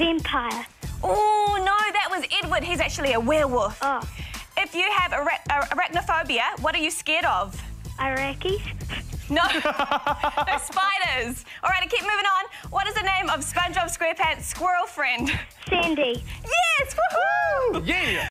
Vampire. Oh, no, that was Edward. He's actually a werewolf. Oh, If you have ara- arachnophobia, what are you scared of? Iraqis. No, no spiders. All right, I keep moving on. What is the name of SpongeBob SquarePants' squirrel friend? Sandy. Yes, woohoo! Yeah.